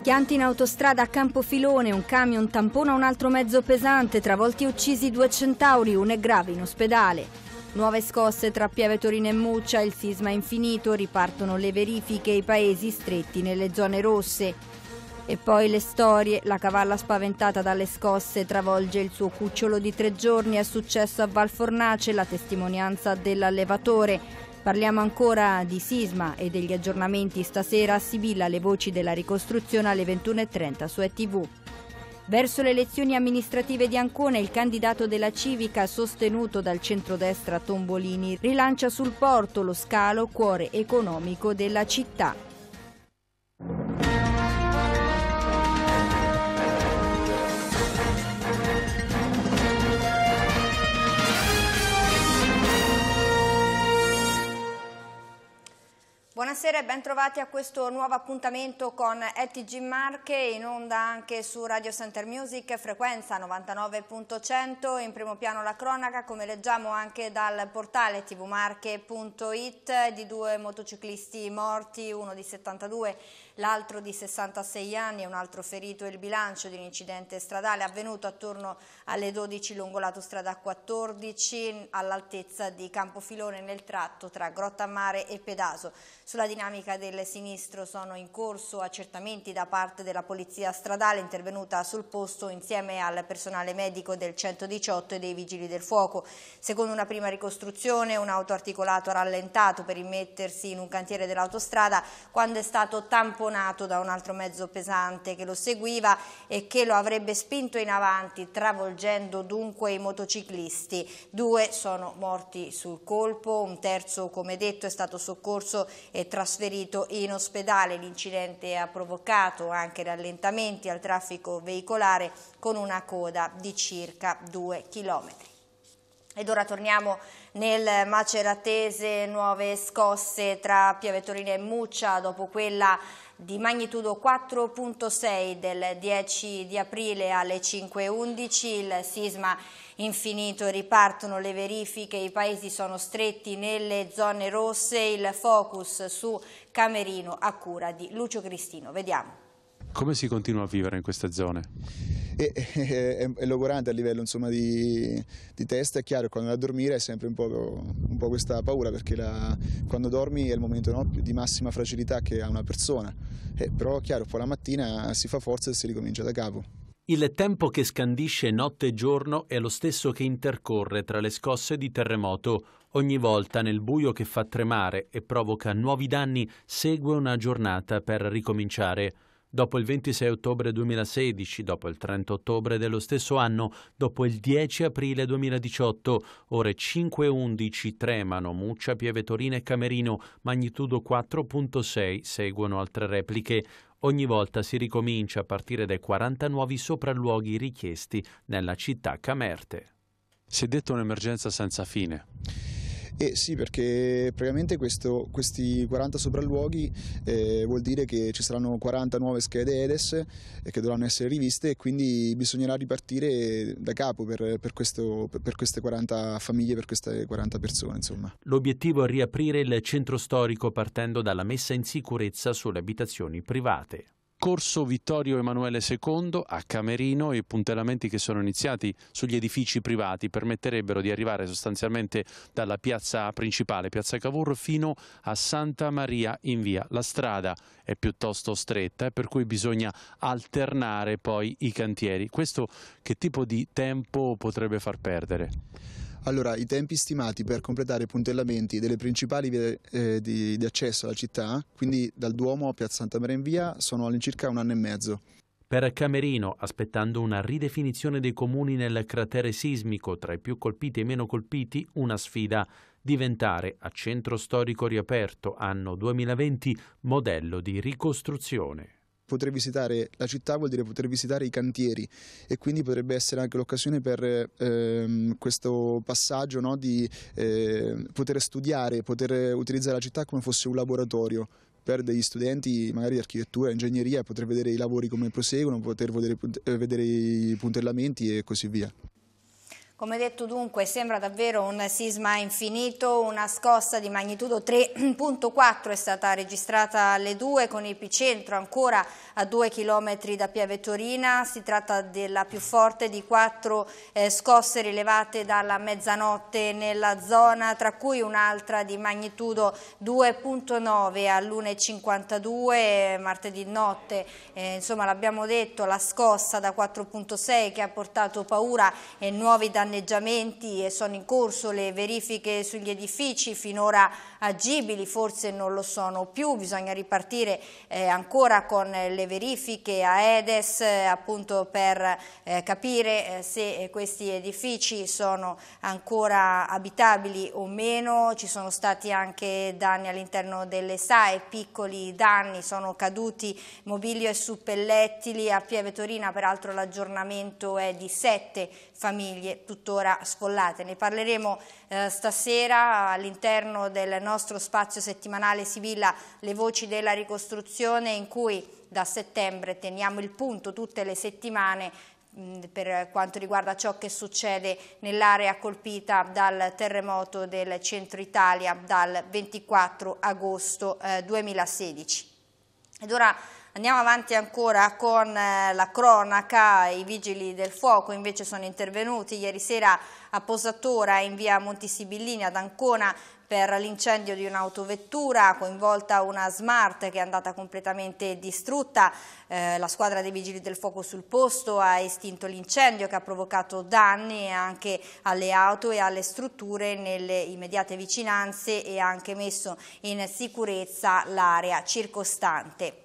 Schianti in autostrada a Campofilone, un camion tampona un altro mezzo pesante, travolti e uccisi due centauri, uno è grave in ospedale. Nuove scosse tra Pieve Torino e Muccia, il sisma è infinito, ripartono le verifiche e i paesi stretti nelle zone rosse. E poi le storie, la cavalla spaventata dalle scosse travolge il suo cucciolo di tre giorni, è successo a Valfornace, la testimonianza dell'allevatore. Parliamo ancora di sisma e degli aggiornamenti stasera a Sibilla, le voci della ricostruzione alle 21.30 su ETV. Verso le elezioni amministrative di Ancona il candidato della Civica sostenuto dal centrodestra Tombolini rilancia sul porto lo scalo cuore economico della città. Buonasera e ben trovati a questo nuovo appuntamento con ETG Marche, in onda anche su Radio Center Music, frequenza 99.100, in primo piano la cronaca, come leggiamo anche dal portale tvmarche.it, di due motociclisti morti, uno di 72 l'altro di 66 anni e un altro ferito il bilancio di un incidente stradale avvenuto attorno alle 12 lungo l'autostrada 14 all'altezza di Campofilone nel tratto tra Grottammare e Pedaso. Sulla dinamica del sinistro sono in corso accertamenti da parte della polizia stradale intervenuta sul posto insieme al personale medico del 118 e dei vigili del fuoco. Secondo una prima ricostruzione un autoarticolato ha rallentato per immettersi in un cantiere dell'autostrada quando è stato tamponato tamponato da un altro mezzo pesante che lo seguiva e che lo avrebbe spinto in avanti, travolgendo dunque i motociclisti. Due sono morti sul colpo, un terzo, come detto, è stato soccorso e trasferito in ospedale. L'incidente ha provocato anche rallentamenti al traffico veicolare con una coda di circa due chilometri. Ed ora torniamo nel Maceratese, nuove scosse tra Piave Torino e Muccia dopo quella di magnitudo 4.6 del 10 di aprile alle 5.11, il sisma infinito, ripartono le verifiche, i paesi sono stretti nelle zone rosse, il focus su Camerino a cura di Lucio Cristino. Vediamo. Come si continua a vivere in queste zone? È, è, è logorante a livello insomma, di, di, testa, è chiaro, quando vai a dormire è sempre un po', un po questa paura perché la, quando dormi è il momento no, di massima fragilità che ha una persona, eh, però chiaro, poi la mattina si fa forza e si ricomincia da capo. Il tempo che scandisce notte e giorno è lo stesso che intercorre tra le scosse di terremoto. Ogni volta nel buio che fa tremare e provoca nuovi danni segue una giornata per ricominciare. Dopo il 26 ottobre 2016, dopo il 30 ottobre dello stesso anno, dopo il 10 aprile 2018, ore 5.11 tremano Muccia, Pieve Torino e Camerino, magnitudo 4.6, seguono altre repliche. Ogni volta si ricomincia a partire dai 40 nuovi sopralluoghi richiesti nella città Camerte. Si è detto un'emergenza senza fine. Eh sì, perché praticamente questo, questi 40 sopralluoghi eh, vuol dire che ci saranno 40 nuove schede EDES eh, che dovranno essere riviste e quindi bisognerà ripartire da capo per, per, questo, per queste 40 famiglie, per queste 40 persone. Insomma. L'obiettivo è riaprire il centro storico partendo dalla messa in sicurezza sulle abitazioni private. Corso Vittorio Emanuele II a Camerino i puntellamenti che sono iniziati sugli edifici privati permetterebbero di arrivare sostanzialmente dalla piazza principale, piazza Cavour, fino a Santa Maria in via. La strada è piuttosto stretta e per cui bisogna alternare poi i cantieri. Questo che tipo di tempo potrebbe far perdere? Allora, i tempi stimati per completare i puntellamenti delle principali vie eh, di, di, accesso alla città, quindi dal Duomo a Piazza Santa Maria in Via, sono all'incirca un anno e mezzo. Per Camerino, aspettando una ridefinizione dei comuni nel cratere sismico tra i più colpiti e i meno colpiti, una sfida diventare a centro storico riaperto anno 2020 modello di ricostruzione poter visitare la città vuol dire poter visitare i cantieri e quindi potrebbe essere anche l'occasione per ehm, questo passaggio no, di eh, poter studiare, poter utilizzare la città come fosse un laboratorio per degli studenti magari di architettura, ingegneria, poter vedere i lavori come proseguono, poter vedere, vedere i puntellamenti e così via. Come detto dunque sembra davvero un sisma infinito, una scossa di magnitudo 3.4 è stata registrata alle 2 con epicentro ancora a 2 km da Pieve Torina, si tratta della più forte di quattro eh, scosse rilevate dalla mezzanotte nella zona, tra cui un'altra di magnitudo 2.9 all'1.52 martedì notte, eh, insomma l'abbiamo detto la scossa da 4.6 che ha portato paura e nuovi danni danneggiamenti e sono in corso le verifiche sugli edifici finora agibili, forse non lo sono più, bisogna ripartire eh, ancora con le verifiche a Edes eh, appunto per eh, capire eh, se questi edifici sono ancora abitabili o meno, ci sono stati anche danni all'interno delle SAE, piccoli danni, sono caduti mobilio e suppellettili, a Pieve Torina peraltro l'aggiornamento è di sette famiglie tuttora sfollate. Ne parleremo eh, stasera all'interno del nostro spazio settimanale Sibilla Le Voci della Ricostruzione in cui da settembre teniamo il punto tutte le settimane per quanto riguarda ciò che succede nell'area colpita dal terremoto del centro Italia dal 24 agosto eh, 2016. Ed ora Andiamo avanti ancora con eh, la cronaca, i vigili del fuoco invece sono intervenuti ieri sera a Posatora in via Montisibillini ad Ancona per l'incendio di un'autovettura coinvolta una smart che è andata completamente distrutta. Eh, la squadra dei vigili del fuoco sul posto ha estinto l'incendio che ha provocato danni anche alle auto e alle strutture nelle immediate vicinanze e ha anche messo in sicurezza l'area circostante.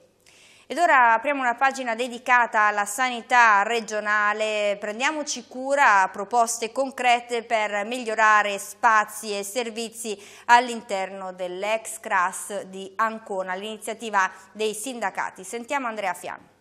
Ed ora apriamo una pagina dedicata alla sanità regionale, prendiamoci cura, proposte concrete per migliorare spazi e servizi all'interno dell'ex CRAS di Ancona, l'iniziativa dei sindacati. Sentiamo Andrea Fiamma.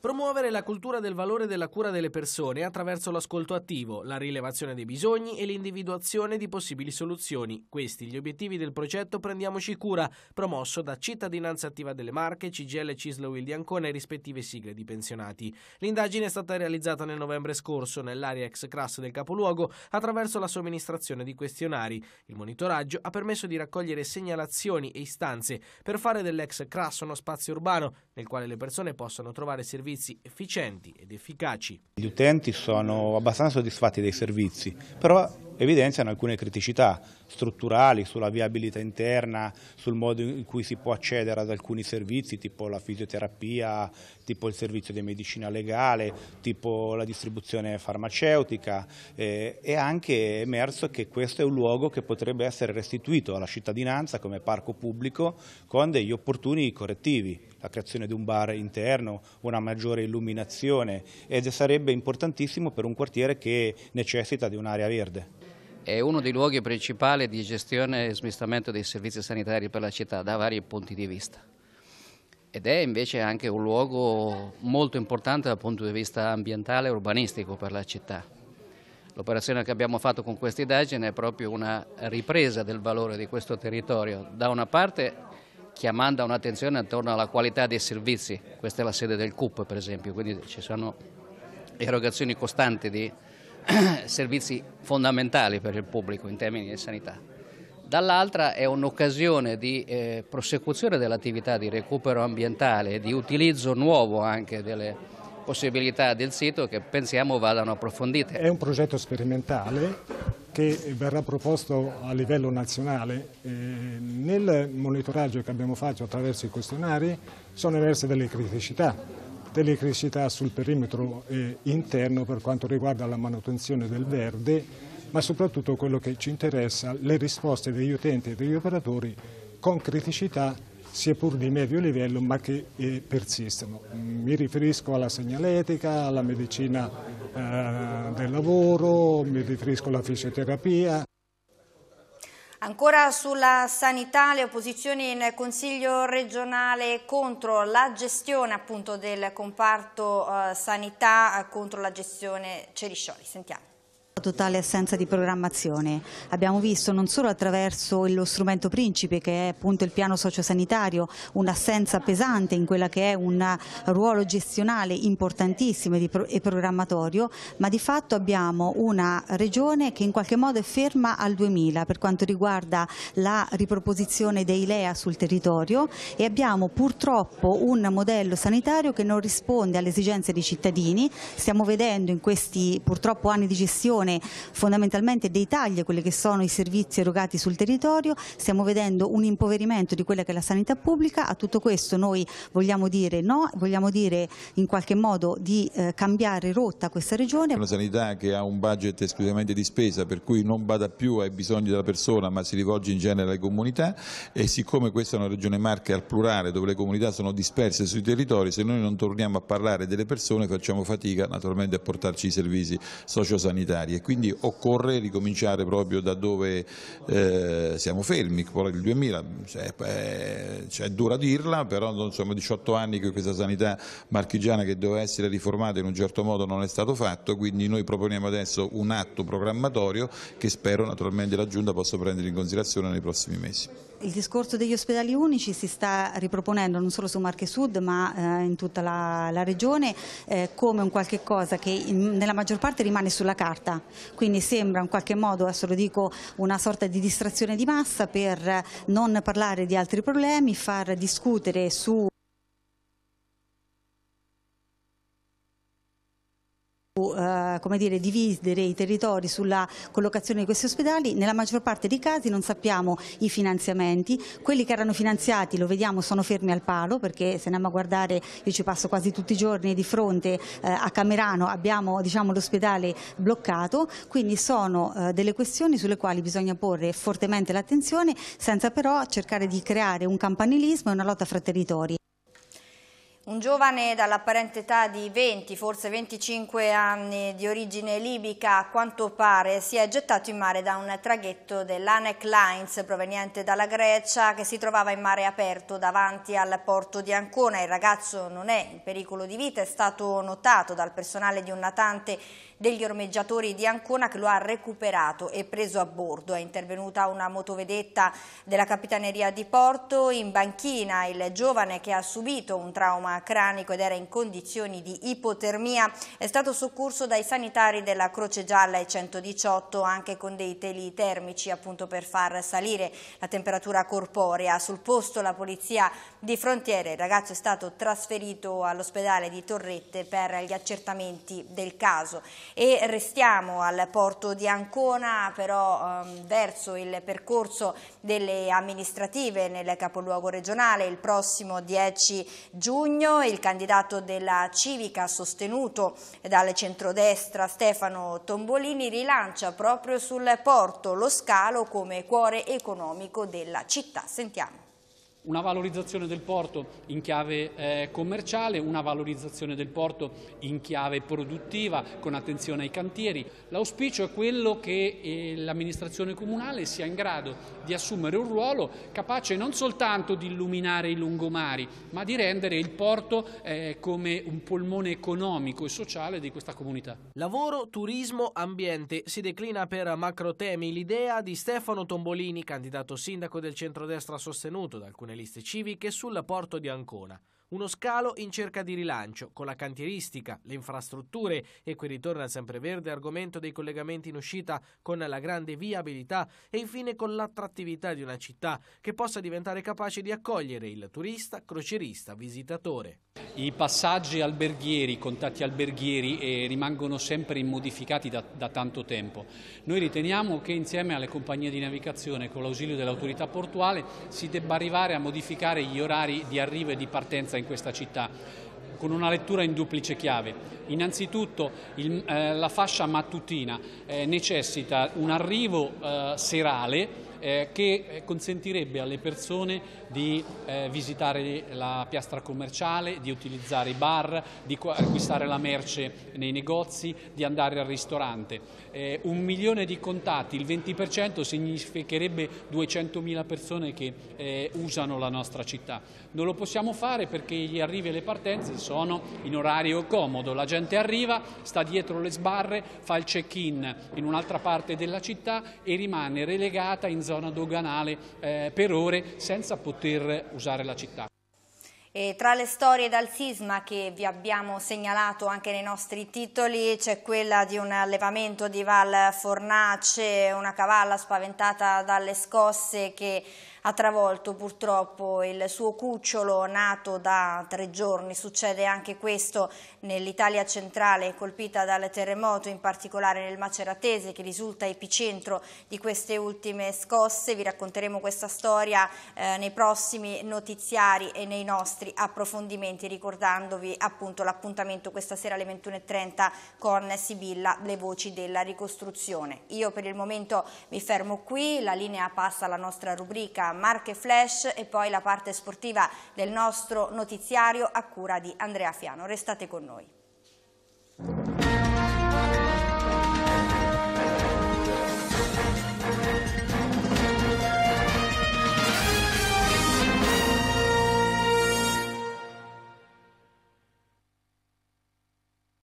Promuovere la cultura del valore della cura delle persone attraverso l'ascolto attivo, la rilevazione dei bisogni e l'individuazione di possibili soluzioni. Questi gli obiettivi del progetto Prendiamoci cura, promosso da Cittadinanza Attiva delle Marche, CGL Cislo Will di Ancona e rispettive sigle di pensionati. L'indagine è stata realizzata nel novembre scorso nell'area ex class del capoluogo attraverso la somministrazione di questionari. Il monitoraggio ha permesso di raccogliere segnalazioni e istanze per fare dell'ex class uno spazio urbano nel quale le persone possano trovare servizi servizi efficienti ed efficaci. Gli utenti sono abbastanza soddisfatti dei servizi, però evidenziano alcune criticità strutturali sulla viabilità interna, sul modo in cui si può accedere ad alcuni servizi, tipo la fisioterapia, tipo il servizio di medicina legale, tipo la distribuzione farmaceutica. Eh, è anche emerso che questo è un luogo che potrebbe essere restituito alla cittadinanza come parco pubblico con degli opportuni correttivi, la creazione di un bar interno, una maggiore illuminazione ed sarebbe importantissimo per un quartiere che necessita di un'area verde è uno dei luoghi principali di gestione e smistamento dei servizi sanitari per la città da vari punti di vista ed è invece anche un luogo molto importante dal punto di vista ambientale e urbanistico per la città. L'operazione che abbiamo fatto con questa indagine è proprio una ripresa del valore di questo territorio, da una parte chiamando un'attenzione attorno alla qualità dei servizi, questa è la sede del CUP per esempio, quindi ci sono erogazioni costanti di servizi fondamentali per il pubblico in termini di sanità. Dall'altra è un'occasione di eh, prosecuzione dell'attività di recupero ambientale di utilizzo nuovo anche delle possibilità del sito che pensiamo vadano approfondite. È un progetto sperimentale che verrà proposto a livello nazionale. Eh, nel monitoraggio che abbiamo fatto attraverso i questionari sono emerse delle criticità delle criticità sul perimetro eh, interno per quanto riguarda la manutenzione del verde, ma soprattutto quello che ci interessa, le risposte degli utenti e degli operatori con criticità sia pur di medio livello ma che eh, persistono. Mi riferisco alla segnaletica, alla medicina eh, del lavoro, mi riferisco alla fisioterapia. Ancora sulla sanità, le opposizioni in Consiglio regionale contro la gestione appunto del comparto eh, sanità, contro la gestione Ceriscioli. Sentiamo. Totale assenza di programmazione. Abbiamo visto non solo attraverso lo strumento principe che è appunto il piano sociosanitario un'assenza pesante in quella che è un ruolo gestionale importantissimo e programmatorio, ma di fatto abbiamo una regione che in qualche modo è ferma al 2000 per quanto riguarda la riproposizione dei LEA sul territorio e abbiamo purtroppo un modello sanitario che non risponde alle esigenze dei cittadini. Stiamo vedendo in questi purtroppo anni di gestione riduzione fondamentalmente dei tagli a quelli che sono i servizi erogati sul territorio, stiamo vedendo un impoverimento di quella che è la sanità pubblica, a tutto questo noi vogliamo dire no, vogliamo dire in qualche modo di eh, cambiare rotta a questa regione. Una sanità che ha un budget esclusivamente di spesa per cui non bada più ai bisogni della persona ma si rivolge in genere alle comunità. E siccome questa è una regione marca al plurale dove le comunità sono disperse sui territori se noi non torniamo a parlare delle persone facciamo fatica naturalmente a portarci i servizi sociosanitari e quindi occorre ricominciare proprio da dove eh, siamo fermi, il 2000, cioè, eh, cioè, è dura dirla, però sono 18 anni che questa sanità marchigiana che doveva essere riformata in un certo modo non è stato fatto, quindi noi proponiamo adesso un atto programmatorio che spero naturalmente la Giunta possa prendere in considerazione nei prossimi mesi. Il discorso degli ospedali unici si sta riproponendo non solo su Marche Sud ma eh, in tutta la, la regione eh, come un qualche cosa che in, nella maggior parte rimane sulla carta, quindi sembra in qualche modo, adesso lo dico, una sorta di distrazione di massa per non parlare di altri problemi, far discutere su eh, come dire, dividere i territori sulla collocazione di questi ospedali, nella maggior parte dei casi non sappiamo i finanziamenti, quelli che erano finanziati lo vediamo sono fermi al palo perché se andiamo a guardare, io ci passo quasi tutti i giorni di fronte eh, a Camerano abbiamo diciamo, l'ospedale bloccato, quindi sono eh, delle questioni sulle quali bisogna porre fortemente l'attenzione senza però cercare di creare un campanilismo e una lotta fra territori. Un giovane dall'apparente età di 20, forse 25 anni, di origine libica, a quanto pare si è gettato in mare da un traghetto dell'Anec Lines proveniente dalla Grecia che si trovava in mare aperto davanti al porto di Ancona. Il ragazzo non è in pericolo di vita, è stato notato dal personale di un natante degli ormeggiatori di Ancona che lo ha recuperato e preso a bordo. È intervenuta una motovedetta della Capitaneria di Porto. In banchina il giovane che ha subito un trauma cranico ed era in condizioni di ipotermia. È stato soccorso dai sanitari della Croce Gialla e 118 anche con dei teli termici appunto per far salire la temperatura corporea. Sul posto la polizia di frontiere, il ragazzo è stato trasferito all'ospedale di Torrette per gli accertamenti del caso. E restiamo al porto di Ancona però ehm, verso il percorso delle amministrative nel capoluogo regionale il prossimo 10 giugno il candidato della Civica sostenuto dal centrodestra Stefano Tombolini rilancia proprio sul porto lo scalo come cuore economico della città. Sentiamo una valorizzazione del porto in chiave eh, commerciale, una valorizzazione del porto in chiave produttiva con attenzione ai cantieri. L'auspicio è quello che eh, l'amministrazione comunale sia in grado di assumere un ruolo capace non soltanto di illuminare i lungomari, ma di rendere il porto eh, come un polmone economico e sociale di questa comunità. Lavoro, turismo, ambiente si declina per macro temi l'idea di Stefano Tombolini, candidato sindaco del centrodestra sostenuto da alcune liste civiche sul porto di Ancona. Uno scalo in cerca di rilancio, con la cantieristica, le infrastrutture e qui ritorna il sempreverde argomento dei collegamenti in uscita con la grande viabilità e infine con l'attrattività di una città che possa diventare capace di accogliere il turista, crocerista, visitatore. I passaggi alberghieri, i contatti alberghieri eh, rimangono sempre immodificati da, da, tanto tempo. Noi riteniamo che insieme alle compagnie di navigazione con l'ausilio dell'autorità portuale si debba arrivare a modificare gli orari di arrivo e di partenza in questa città con una lettura in duplice chiave. Innanzitutto il, eh, la fascia mattutina eh, necessita un arrivo eh, serale eh, che consentirebbe alle persone di eh, visitare la piastra commerciale, di utilizzare i bar, di acquistare la merce nei negozi, di andare al ristorante. Eh, un milione di contatti, il 20% significherebbe 200.000 persone che eh, usano la nostra città. Non lo possiamo fare perché gli arrivi e le partenze sono in orario comodo, la gente arriva, sta dietro le sbarre, fa il check-in in un'altra parte della città e rimane relegata in zona doganale eh, per ore senza poter usare la città. E tra le storie dal sisma che vi abbiamo segnalato anche nei nostri titoli c'è quella di un allevamento di Val Fornace, una cavalla spaventata dalle scosse che ha travolto purtroppo il suo cucciolo nato da tre giorni. Succede anche questo nell'Italia centrale colpita dal terremoto, in particolare nel Maceratese che risulta epicentro di queste ultime scosse. Vi racconteremo questa storia eh, nei prossimi notiziari e nei nostri approfondimenti ricordandovi appunto l'appuntamento questa sera alle 21.30 con Sibilla, le voci della ricostruzione. Io per il momento mi fermo qui, la linea passa alla nostra rubrica Marche Flash e poi la parte sportiva del nostro notiziario a cura di Andrea Fiano. Restate con noi.